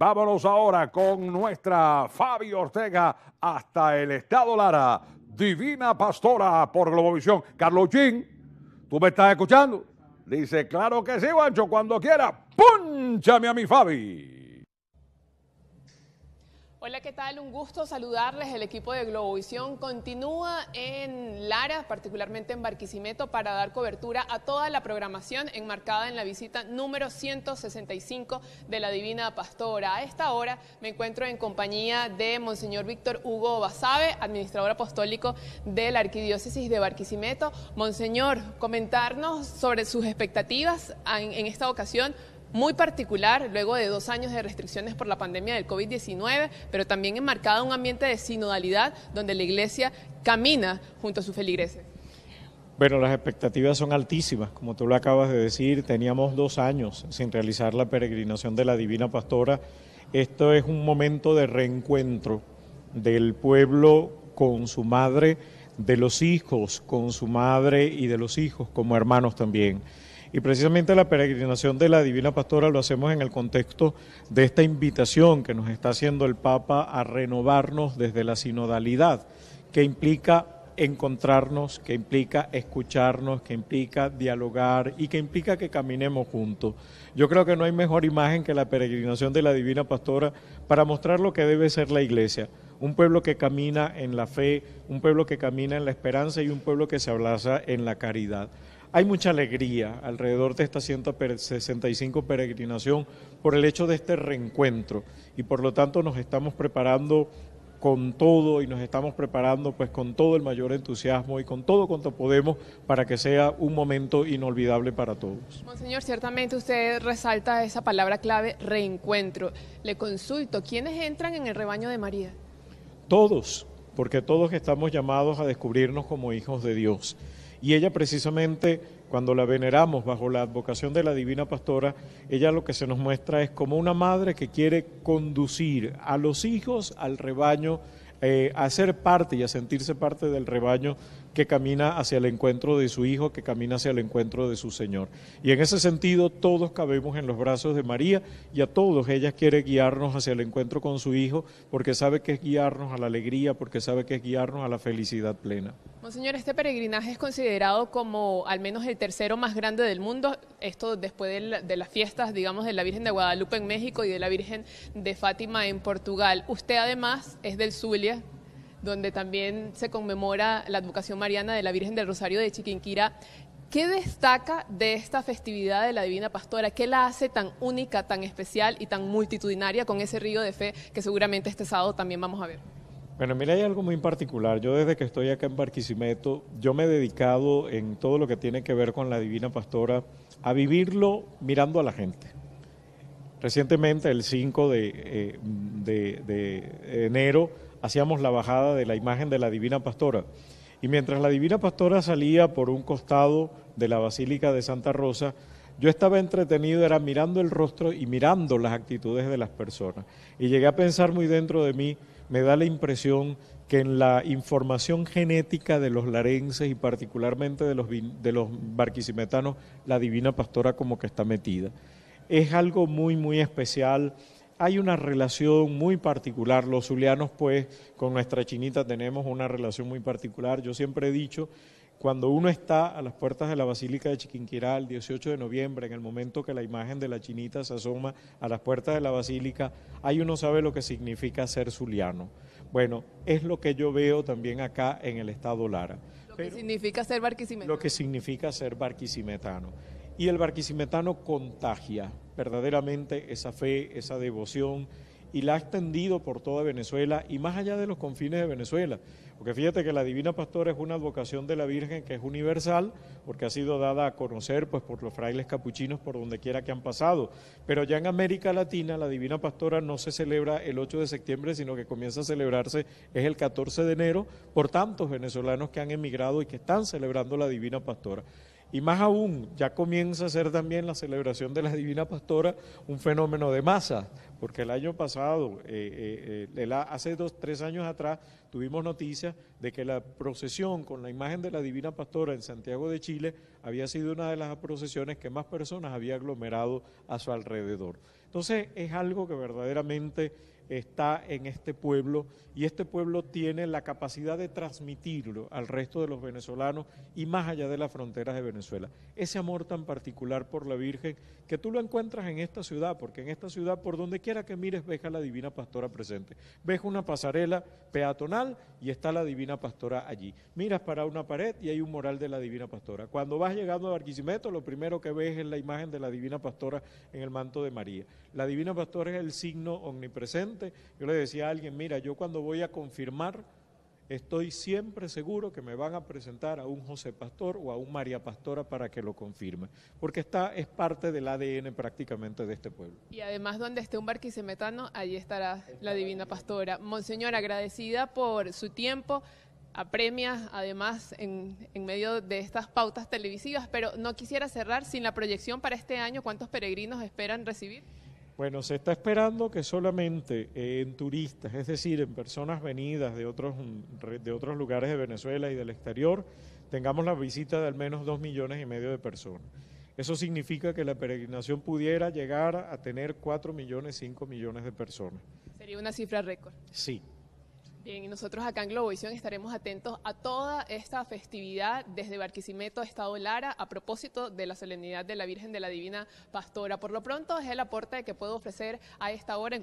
Vámonos ahora con nuestra Fabi Ortega hasta el Estado Lara. Divina Pastora por Globovisión. Carlos Chin, ¿tú me estás escuchando? Dice, claro que sí, Guancho, cuando quiera, ¡púnchame a mi Fabi! Hola, ¿qué tal? Un gusto saludarles. El equipo de Globovisión continúa en Lara, particularmente en Barquisimeto, para dar cobertura a toda la programación enmarcada en la visita número 165 de la Divina Pastora. A esta hora me encuentro en compañía de Monseñor Víctor Hugo Basabe, administrador apostólico de la Arquidiócesis de Barquisimeto. Monseñor, comentarnos sobre sus expectativas en, esta ocasión muy particular luego de dos años de restricciones por la pandemia del COVID-19, pero también enmarcada un ambiente de sinodalidad donde la Iglesia camina junto a sus feligreses. Bueno, las expectativas son altísimas, como tú lo acabas de decir, teníamos dos años sin realizar la peregrinación de la Divina Pastora. Esto es un momento de reencuentro del pueblo con su madre, de los hijos con su madre y de los hijos como hermanos también. Y precisamente la peregrinación de la Divina Pastora lo hacemos en el contexto de esta invitación que nos está haciendo el Papa a renovarnos desde la sinodalidad, que implica encontrarnos, que implica escucharnos, que implica dialogar y que implica que caminemos juntos. Yo creo que no hay mejor imagen que la peregrinación de la Divina Pastora para mostrar lo que debe ser la Iglesia. Un pueblo que camina en la fe, un pueblo que camina en la esperanza y un pueblo que se abraza en la caridad. Hay mucha alegría alrededor de esta 165 peregrinación por el hecho de este reencuentro y por lo tanto nos estamos preparando con todo y nos estamos preparando pues con todo el mayor entusiasmo y con todo cuanto podemos para que sea un momento inolvidable para todos. Monseñor, ciertamente usted resalta esa palabra clave, reencuentro. Le consulto, ¿quiénes entran en el rebaño de María? Todos, porque todos estamos llamados a descubrirnos como hijos de Dios. Y ella precisamente, cuando la veneramos bajo la advocación de la Divina Pastora, ella lo que se nos muestra es como una madre que quiere conducir a los hijos al rebaño, eh, a ser parte y a sentirse parte del rebaño que camina hacia el encuentro de su Hijo, que camina hacia el encuentro de su Señor. Y en ese sentido todos cabemos en los brazos de María y a todos ella quiere guiarnos hacia el encuentro con su Hijo porque sabe que es guiarnos a la alegría, porque sabe que es guiarnos a la felicidad plena. Monseñor, este peregrinaje es considerado como al menos el tercero más grande del mundo, esto después de, de las fiestas, digamos, de la Virgen de Guadalupe en México y de la Virgen de Fátima en Portugal. Usted además es del Zulia, donde también se conmemora la advocación mariana de la Virgen del Rosario de Chiquinquirá. ¿Qué destaca de esta festividad de la Divina Pastora? ¿Qué la hace tan única, tan especial y tan multitudinaria con ese río de fe que seguramente este sábado también vamos a ver? Bueno, mira, hay algo muy particular. Yo desde que estoy acá en Barquisimeto, yo me he dedicado en todo lo que tiene que ver con la Divina Pastora a vivirlo mirando a la gente. Recientemente, el 5 de, eh, de, de enero, hacíamos la bajada de la imagen de la Divina Pastora. Y mientras la Divina Pastora salía por un costado de la Basílica de Santa Rosa, yo estaba entretenido, era mirando el rostro y mirando las actitudes de las personas. Y llegué a pensar muy dentro de mí, me da la impresión que en la información genética de los larenses y particularmente de los, de los barquisimetanos, la Divina Pastora como que está metida. Es algo muy, muy especial hay una relación muy particular. Los zulianos, pues, con nuestra chinita tenemos una relación muy particular. Yo siempre he dicho, cuando uno está a las puertas de la Basílica de Chiquinquirá el 18 de noviembre, en el momento que la imagen de la chinita se asoma a las puertas de la Basílica, ahí uno sabe lo que significa ser zuliano. Bueno, es lo que yo veo también acá en el estado Lara. Lo que significa ser barquisimetano. Lo que significa ser barquisimetano. Y el barquisimetano contagia verdaderamente esa fe, esa devoción, y la ha extendido por toda Venezuela y más allá de los confines de Venezuela. Porque fíjate que la Divina Pastora es una advocación de la Virgen que es universal, porque ha sido dada a conocer pues, por los frailes capuchinos por donde quiera que han pasado. Pero ya en América Latina la Divina Pastora no se celebra el 8 de septiembre, sino que comienza a celebrarse es el 14 de enero por tantos venezolanos que han emigrado y que están celebrando la Divina Pastora. Y más aún, ya comienza a ser también la celebración de la Divina Pastora un fenómeno de masa, porque el año pasado, eh, eh, eh, hace dos, tres años atrás, tuvimos noticias de que la procesión con la imagen de la Divina Pastora en Santiago de Chile había sido una de las procesiones que más personas había aglomerado a su alrededor. Entonces es algo que verdaderamente está en este pueblo y este pueblo tiene la capacidad de transmitirlo al resto de los venezolanos y más allá de las fronteras de Venezuela. Ese amor tan particular por la Virgen que tú lo encuentras en esta ciudad, porque en esta ciudad por donde quiera que mires ves la Divina Pastora presente. Ves una pasarela peatonal y está la Divina Pastora allí. Miras para una pared y hay un mural de la Divina Pastora. Cuando vas llegando a Barquisimeto, lo primero que ves es la imagen de la Divina Pastora en el manto de María. La Divina Pastora es el signo omnipresente. Yo le decía a alguien, mira, yo cuando voy a confirmar, estoy siempre seguro que me van a presentar a un José Pastor o a un María Pastora para que lo confirme, porque está, es parte del ADN prácticamente de este pueblo. Y además donde esté un barquisimetano, allí estará la Divina Pastora. Monseñor, agradecida por su tiempo, apremia además en, en, medio de estas pautas televisivas, pero no quisiera cerrar sin la proyección para este año. ¿Cuántos peregrinos esperan recibir? Bueno, se está esperando que solamente en turistas, es decir, en personas venidas de otros, de otros lugares de Venezuela y del exterior, tengamos la visita de al menos dos millones y medio de personas. Eso significa que la peregrinación pudiera llegar a tener cuatro millones, cinco millones de personas. Sería una cifra récord. Sí, Bien, y nosotros acá en Globovisión estaremos atentos a toda esta festividad desde Barquisimeto, Estado Lara, a propósito de la solemnidad de la Virgen de la Divina Pastora. Por lo pronto es el aporte que puedo ofrecer a esta hora en